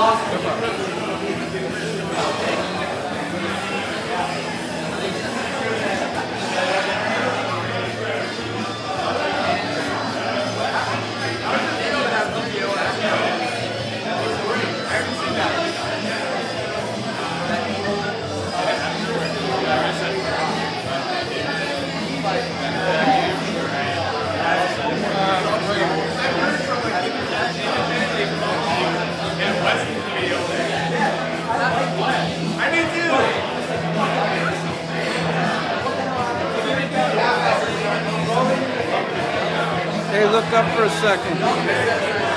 ます。Hey, look up for a second.